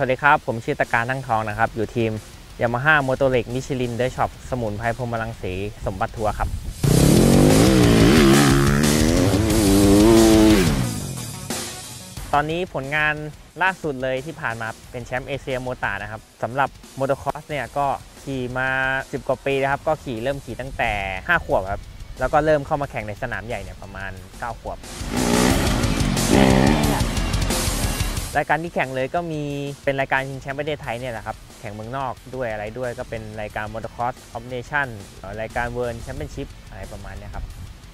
สวัสดีครับ ผมชื่อตระการทั้งทองนะครับ อยู่ทีม Yamaha Motorex Michelin เดอร์ช็อปสมุนไพรพรหมรังสี สมบัติทัวร์ครับ ตอนนี้ผลงานล่าสุดเลยที่ผ่านมาเป็นแชมป์เอเชีย motard นะครับสำหรับโมโตครอสเนี่ยก็ขี่มา 10 กว่าปีนะครับ ก็ขี่เริ่มขี่ตั้งแต่ 5 ขวบครับ แล้วก็เริ่มเข้ามาแข่งในสนามใหญ่เนี่ยประมาณ 9 ขวบ รายการที่แข่งเลยก็มีเป็นรายการชิงแชมป์ประเทศไทยเนี่ยแหละครับ แข่งเมืองนอกด้วยอะไรด้วย ก็เป็นรายการ Motocross of Nation รายการ World Championship อะไรประมาณเนี้ยครับ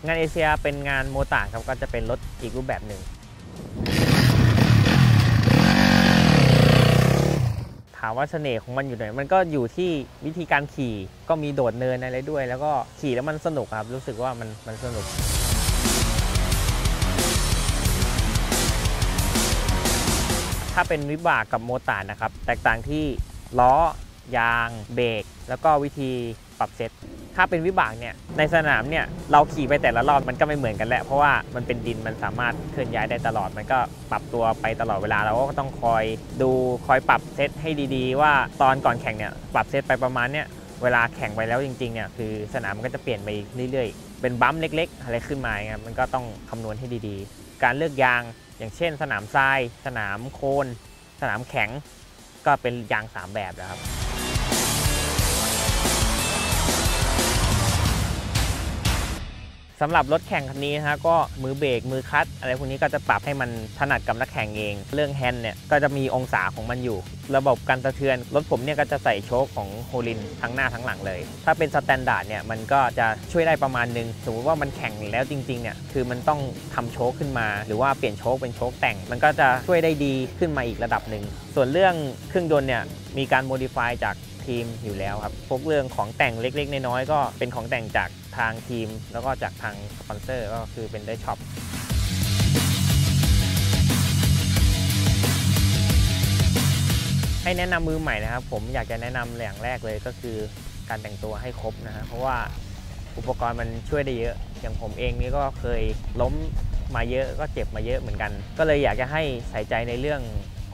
งานเอเชียเป็นงานโมตาครับก็จะเป็นรถอีกรูปแบบหนึ่งถามว่าเสน่ห์ของมันอยู่ไหนมันก็อยู่ที่วิธีการขี่ก็มีโดดเนินอะไรด้วย แล้วก็ขี่แล้วมันสนุกครับรู้สึกว่ามันมันสนุก ถ้าเป็นวิบากกับโมตาร์นะครับ แตกต่างที่ล้อยางเบรกแล้วก็วิธีปรับเซตถ้าเป็นวิบากเนี่ยในสนามเนี่ยเราขี่ไปแต่ละรอบมันก็ไม่เหมือนกันแหละเพราะว่ามันเป็นดินมันสามารถเคลื่อนย้ายได้ตลอด มันก็ปรับตัวไปตลอดเวลาเราก็ต้องคอยดูคอยปรับเซตให้ดีๆ ว่าตอนก่อนแข่งเนี่ยปรับเซตไปประมาณเนี่ยเวลาแข่งไปแล้วจริงๆเนี่ยคือสนามมันก็จะเปลี่ยนไปเรื่อยๆ เป็นบัมเล็ก ๆ อะไรขึ้นมาครับมันก็ต้องคำนวณให้ดีๆ การเลือกยาง อย่างเช่น สนามทราย สนามโคลน สนามแข็ง ก็เป็นยาง 3 แบบนะครับ สำหรับรถแข่งคันนี้นะฮะก็มือเบรกมือคลัตช์อะไรพวกนี้ก็จะปรับให้มันถนัดกับนักแข่งเอง เรื่องแฮนด์เนี่ยก็จะมีองศาของมันอยู่ ระบบกันสะเทือน รถผมเนี่ยก็จะใส่โช้คของ Öhlins ทั้งหน้าทั้งหลังเลย ถ้าเป็น standard เนี่ยมันก็จะช่วยได้ประมาณนึงสมมติว่ามันแข่งแล้วจริงๆเนี่ยคือมันต้องทำโชคขึ้นมา หรือว่าเปลี่ยนโชคเป็นโชคแต่ง มันก็จะช่วยได้ดีขึ้นมาอีกระดับหนึ่งส่วนเรื่องเครื่องยนต์เนี่ยมีการโมดิฟายจากทีมอยู่แล้วครับพวกเรื่องของแต่งเล็กๆ น้อยๆก็เป็นของแต่งจาก ทางทีม แล้วก็จากทางสปอนเซอร์ก็คือเป็นได้ช็อปให้แนะนำมือใหม่นะครับ ผมอยากจะแนะนำอย่างแรกเลยก็คือการแต่งตัวให้ครบนะฮะเพราะว่าอุปกรณ์มันช่วยได้เยอะ อย่างผมเองนี่ก็เคยล้มมาเยอะก็เจ็บมาเยอะเหมือนกัน ก็เลยอยากจะให้ใส่ใจในเรื่อง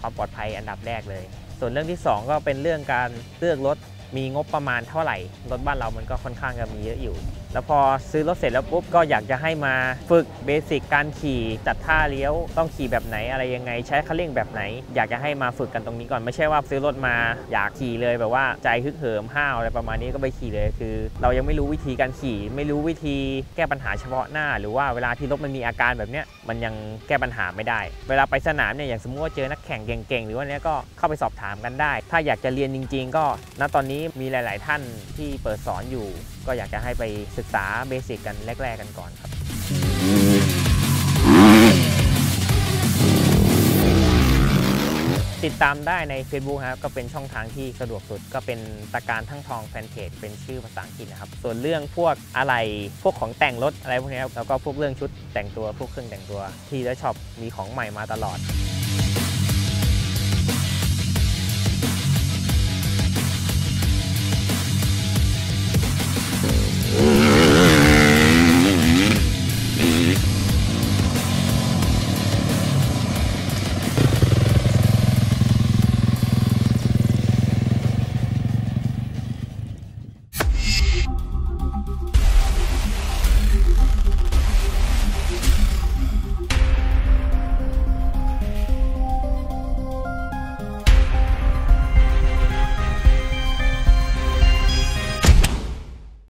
ความปลอดภัยอันดับแรกเลย ส่วนเรื่องที่ 2 ก็เป็นเรื่องการเลือกรถ มีงบประมาณเท่าไหร่ รถบ้านเรามันก็ค่อนข้างจะมีเยอะอยู่ แล้วพอซื้อรถเสร็จแล้วปุ๊บก็อยากจะให้มาฝึกเบสิกการขี่จัดท่าเลี้ยวต้องขี่แบบไหนอะไรยังไง ใช้คันเร่งแบบไหน อยากจะให้มาฝึกกันตรงนี้ก่อนไม่ใช่ว่าซื้อรถมาอยากขี่เลยแบบว่าใจฮึกเหิมห้าวอะไรประมาณนี้ก็ไปขี่เลยคือ เรายังไม่รู้วิธีการขี่ ไม่รู้วิธีแก้ปัญหาเฉพาะหน้า หรือว่าเวลาที่รถมันมีอาการแบบเนี้ยมันยังแก้ปัญหาไม่ได้ เวลาไปสนามเนี่ยอย่างสมมติว่าเจอนักแข่งเก่งๆหรือว่าเนี้ยก็เข้าไปสอบถามกันได้ ถ้าอยากจะเรียนจริง ๆ ก็ณตอนนี้มีหลาย ๆ ท่านที่เปิดสอนอยู่ ก็อยากจะให้ไปศึกษาเบสิกกันแรก ๆ กันก่อนครับ ติดตามได้ใน Facebook ครับก็เป็นช่องทางที่สะดวกสุด ก็เป็นตะการทั้งทองแฟนเพจเป็นชื่อภาษาอังกฤษนะครับ ส่วนเรื่องพวกอะไรพวกของแต่งรถอะไรพวกนี้ครับแล้วก็พวกเรื่องชุดแต่งตัวพวกเครื่องแต่งตัวที่แล้วช็อปมีของใหม่มาตลอด